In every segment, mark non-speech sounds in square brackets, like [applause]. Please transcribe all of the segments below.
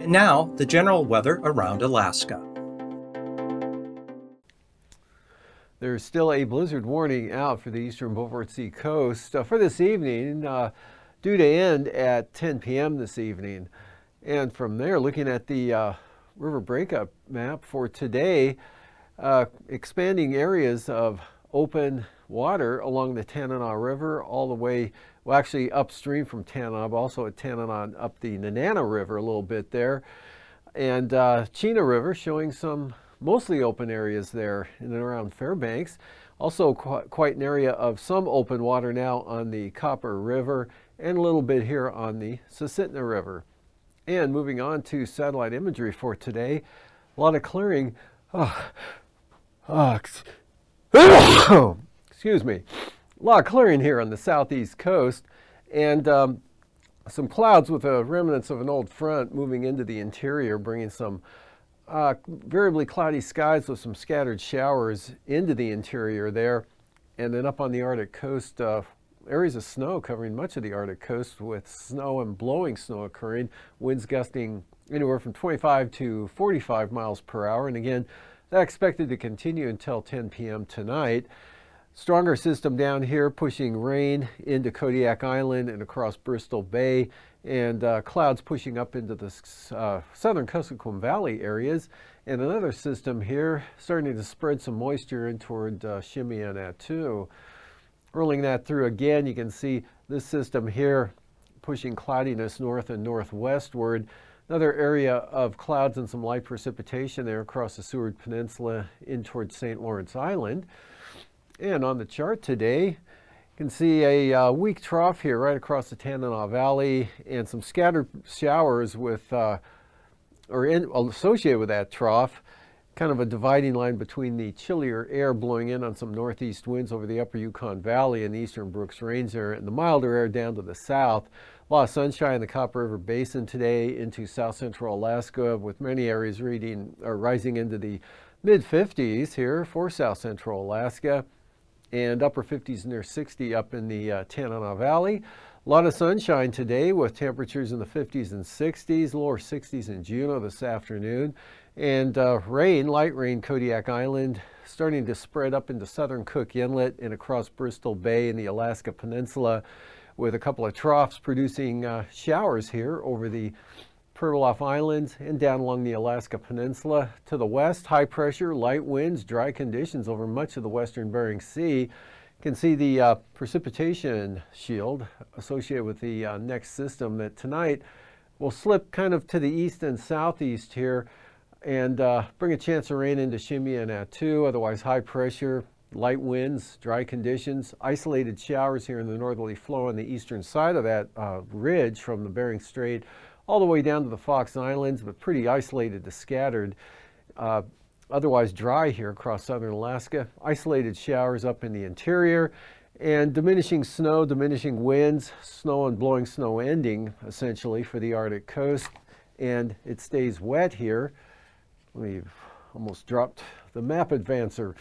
And now, the general weather around Alaska. There's still a blizzard warning out for the eastern Beaufort Sea coast uh, for this evening, uh, due to end at 10 p.m. this evening. And from there, looking at the uh, river breakup map for today, uh, expanding areas of open water along the Tanana River all the way, well actually upstream from Tanana, also at Tanana up the Nenana River a little bit there. And uh, Chena River showing some mostly open areas there in and around Fairbanks. Also qu quite an area of some open water now on the Copper River and a little bit here on the Susitna River. And moving on to satellite imagery for today, a lot of clearing. Oh, oh, [coughs] excuse me. Lot of clearing here on the southeast coast and um, some clouds with a remnants of an old front moving into the interior, bringing some uh, variably cloudy skies with some scattered showers into the interior there. And then up on the Arctic coast, uh, areas of snow covering much of the Arctic coast with snow and blowing snow occurring, winds gusting anywhere from 25 to 45 miles per hour. And again, that expected to continue until 10 p.m. tonight. Stronger system down here pushing rain into Kodiak Island and across Bristol Bay and uh, clouds pushing up into the uh, southern Kuskokwim Valley areas. And another system here starting to spread some moisture in toward uh, Shemya and Attu. Rolling that through again, you can see this system here pushing cloudiness north and northwestward. Another area of clouds and some light precipitation there across the Seward Peninsula in towards St. Lawrence Island. And on the chart today, you can see a uh, weak trough here right across the Tanana Valley and some scattered showers with, uh, or in, associated with that trough, kind of a dividing line between the chillier air blowing in on some northeast winds over the upper Yukon Valley and the eastern Brooks Range there, and the milder air down to the south. A lot of sunshine in the Copper River Basin today into south central Alaska with many areas reading or rising into the mid 50s here for south central Alaska and upper 50s near 60 up in the uh, Tanana Valley. A lot of sunshine today with temperatures in the 50s and 60s, lower 60s in Juneau this afternoon. And uh, rain, light rain, Kodiak Island, starting to spread up into southern Cook Inlet and across Bristol Bay and the Alaska Peninsula with a couple of troughs producing uh, showers here over the Pribilof Islands and down along the Alaska Peninsula. To the west, high pressure, light winds, dry conditions over much of the western Bering Sea. You can see the uh, precipitation shield associated with the uh, next system that tonight will slip kind of to the east and southeast here and uh, bring a chance of rain into Shemya and Attu, otherwise high pressure, light winds, dry conditions, isolated showers here in the northerly flow on the eastern side of that uh, ridge from the Bering Strait all the way down to the Fox Islands, but pretty isolated to scattered. Uh, otherwise dry here across southern Alaska. Isolated showers up in the interior and diminishing snow, diminishing winds, snow and blowing snow ending essentially for the Arctic coast. And it stays wet here. We've almost dropped the map advancer.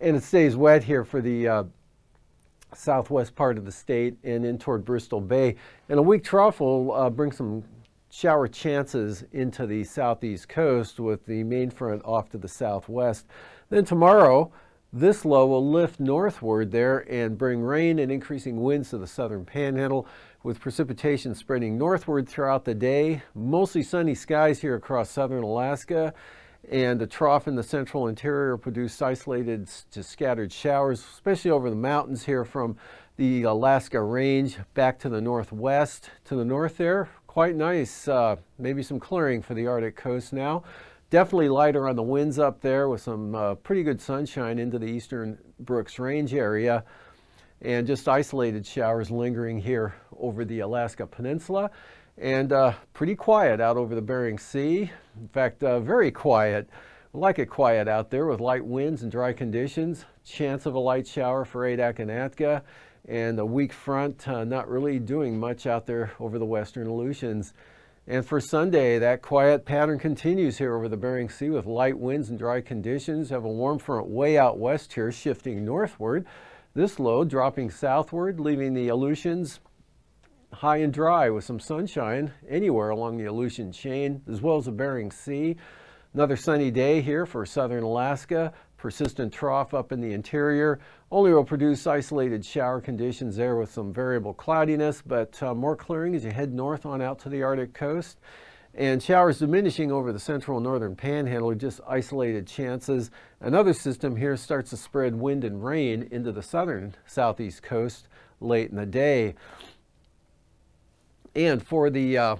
And it stays wet here for the uh, southwest part of the state and in toward Bristol Bay. And a weak trough will uh, bring some shower chances into the southeast coast with the main front off to the southwest. Then tomorrow, this low will lift northward there and bring rain and increasing winds to the southern panhandle with precipitation spreading northward throughout the day. Mostly sunny skies here across southern Alaska and a trough in the central interior produced isolated to scattered showers, especially over the mountains here from the Alaska range back to the northwest. To the north there, quite nice. Uh, maybe some clearing for the Arctic coast now. Definitely lighter on the winds up there with some uh, pretty good sunshine into the eastern Brooks Range area and just isolated showers lingering here over the Alaska Peninsula and uh, pretty quiet out over the Bering Sea. In fact, uh, very quiet. I like it quiet out there with light winds and dry conditions. Chance of a light shower for Adak and Atka and a weak front, uh, not really doing much out there over the western Aleutians. And for Sunday, that quiet pattern continues here over the Bering Sea with light winds and dry conditions. Have a warm front way out west here, shifting northward. This low dropping southward, leaving the Aleutians high and dry with some sunshine anywhere along the Aleutian chain as well as the Bering Sea. Another sunny day here for southern Alaska. Persistent trough up in the interior. Only will produce isolated shower conditions there with some variable cloudiness, but uh, more clearing as you head north on out to the Arctic coast. And showers diminishing over the central northern panhandle are just isolated chances. Another system here starts to spread wind and rain into the southern southeast coast late in the day. And for the uh,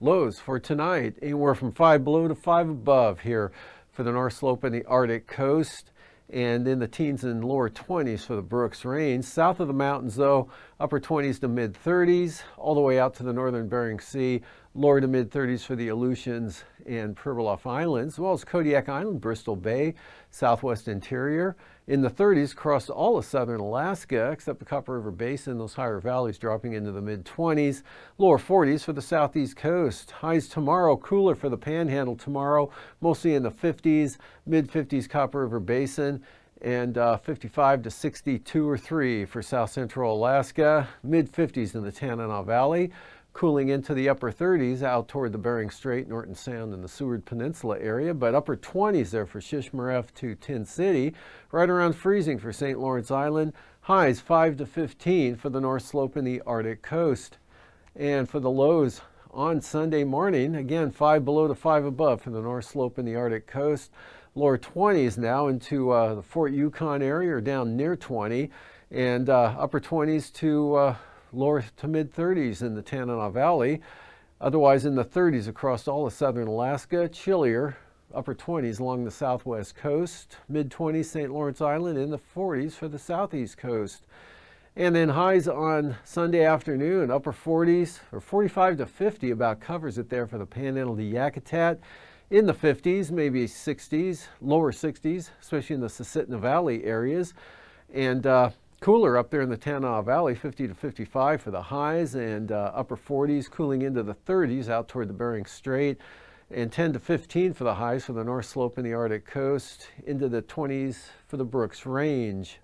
Lows for tonight, anywhere from 5 below to 5 above here for the North Slope and the Arctic coast. And in the teens and lower 20s for the Brooks Range. South of the mountains, though, upper 20s to mid 30s, all the way out to the northern Bering Sea, lower to mid 30s for the Aleutians and Pribilof Islands, as well as Kodiak Island, Bristol Bay, southwest interior. In the 30s across all of southern Alaska, except the Copper River Basin, those higher valleys dropping into the mid 20s. Lower 40s for the southeast coast. Highs tomorrow, cooler for the panhandle tomorrow, mostly in the 50s, mid 50s Copper River Basin and uh, 55 to 62 or 3 for south central Alaska, mid 50s in the Tanana Valley cooling into the upper 30s out toward the Bering Strait, Norton Sound, and the Seward Peninsula area, but upper 20s there for Shishmaref to Tin City, right around freezing for St. Lawrence Island, highs 5 to 15 for the North Slope and the Arctic coast. And for the lows on Sunday morning, again 5 below to 5 above for the North Slope and the Arctic coast. Lower 20s now into uh, the Fort Yukon area or down near 20 and uh, upper 20s to uh, lower to mid 30s in the Tanana Valley. Otherwise in the 30s across all of southern Alaska, chillier, upper 20s along the southwest coast, mid 20s St. Lawrence Island, in the 40s for the southeast coast. And then highs on Sunday afternoon, upper 40s or 45 to 50 about covers it there for the Panhandle to Yakutat. In the 50s, maybe 60s, lower 60s, especially in the Susitna Valley areas. And uh, Cooler up there in the Tanana Valley, 50 to 55 for the highs and uh, upper 40s, cooling into the 30s out toward the Bering Strait, and 10 to 15 for the highs for the North Slope and the Arctic coast, into the 20s for the Brooks Range.